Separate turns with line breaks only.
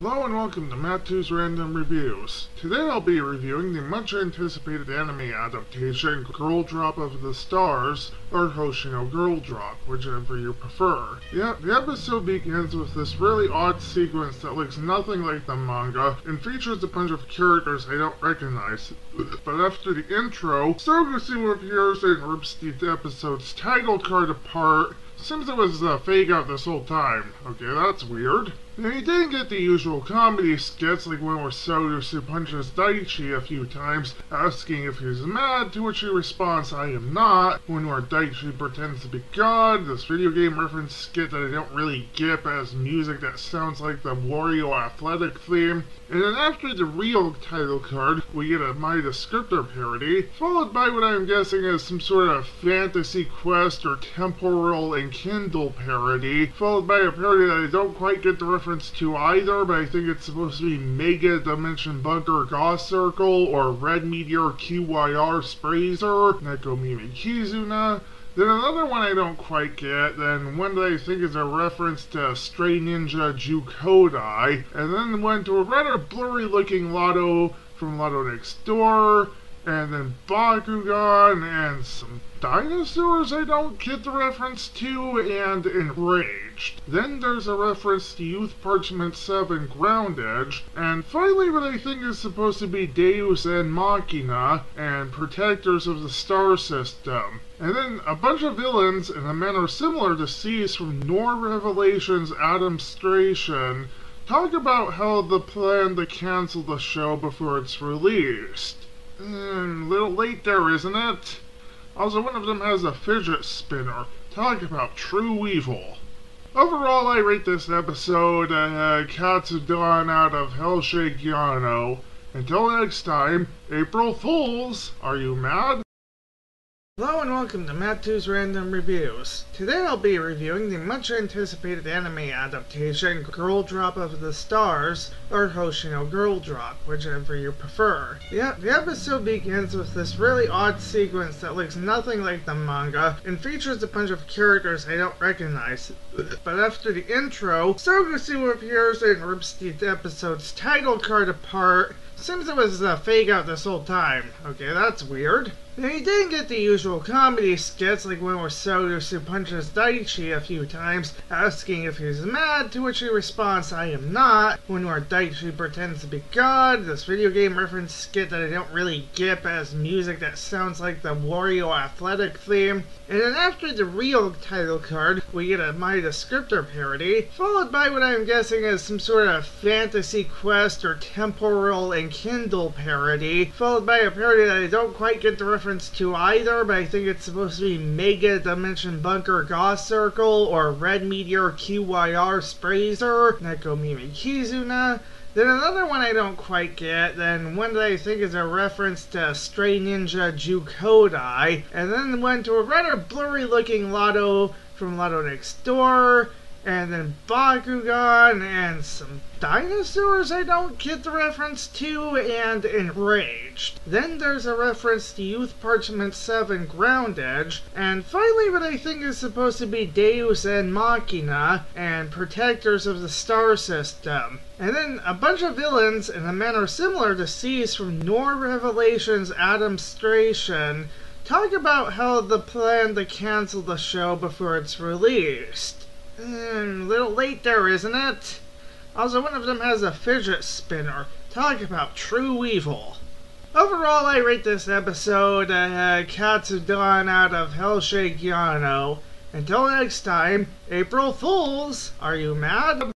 Hello and welcome to Mattwo's Random Reviews. Today I'll be reviewing the much anticipated anime adaptation Girl Drop of the Stars or Hoshino Girl Drop, whichever you prefer. Yeah, the episode begins with this really odd sequence that looks nothing like the manga and features a bunch of characters I don't recognize. but after the intro, Sogosu appears and rips the episode's title card apart Seems it was a fake out this whole time. Okay, that's weird. Now, you didn't get the usual comedy skits like when Sogosu punches Daichi a few times, asking if he's mad, to which he responds, I am not, when Daichi pretends to be God, this video game reference skit that I don't really get as music that sounds like the Wario Athletic theme, and then after the real title card, we get a My Descriptor parody, followed by what I'm guessing is some sort of fantasy quest or temporal and Kindle parody, followed by a parody that I don't quite get the reference to either, but I think it's supposed to be Mega Dimension Bunker Goth Circle or Red Meteor QYR Sprazer, Neko Kizuna. Then another one I don't quite get, then one that I think is a reference to Stray Ninja Jukodai, and then went to a rather blurry looking Lotto from Lotto Next Door, and then Bakugan, and some dinosaurs I don't get the reference to, and Enraged. Then there's a reference to Youth Parchment 7 Ground Edge, and finally what I think is supposed to be Deus and Machina, and Protectors of the Star System. And then a bunch of villains in a manner similar to Cease from Nor Revelations Adamstration talk about how the plan to cancel the show before it's released. Mm, a little late there, isn't it? Also, one of them has a fidget spinner. Talk about true evil. Overall, I rate this episode uh, Katsudon out of Hellshake Yano. Until next time, April Fools, are you mad?
Hello and welcome to Mattwo's Random Reviews. Today I'll be reviewing the much anticipated anime adaptation Girl Drop of the Stars, or Hoshino Girl Drop, whichever you prefer. The, the episode begins with this really odd sequence that looks nothing like the manga and features a bunch of characters I don't recognize. But after the intro, Sogosu appears and rips the episode's title card apart. Seems it was a fake out this whole time. Okay, that's weird. Now, you didn't get the usual comedy skits like when Sogosu punches Daichi a few times, asking if he's mad, to which he responds, I am not, when Daichi pretends to be God, this video game reference skit that I don't really get as music that sounds like the Wario Athletic theme, and then after the real title card, we get a My Descriptor parody, followed by what I'm guessing is some sort of fantasy quest or temporal and Kindle parody, followed by a parody that I don't quite get the reference reference to either, but I think it's supposed to be Mega Dimension Bunker Goth Circle or Red Meteor QYR Sprazer, Neko Mimi Kizuna. Then another one I don't quite get, then one that I think is a reference to Stray Ninja Jukodai, and then went to a rather blurry looking Lotto from Lotto Next Door, and then Bakugan, and some dinosaurs I don't get the reference to, and Enraged. Then there's a reference to Youth Parchment 7 Ground Edge, and finally what I think is supposed to be Deus and Machina, and Protectors of the Star System. And then a bunch of villains in a manner similar to Cease from Nor Revelations Adamstration talk about how the plan to cancel the show before it's released. Mm, a little late there, isn't it? Also, one of them has a fidget spinner. Talk about true evil. Overall, I rate this episode uh, Katsudon out of Hellshake Yano. Until next time, April Fools, are you mad?